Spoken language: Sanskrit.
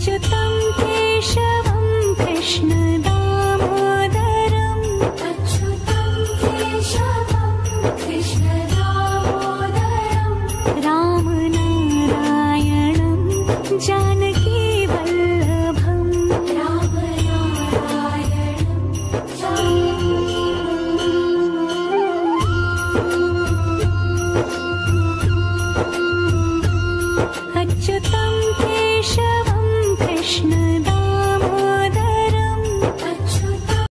अच्युतं केशवं कृष्णदामोदरम्। अच्युतं केशवं कृष्णदामोदरम्। 是。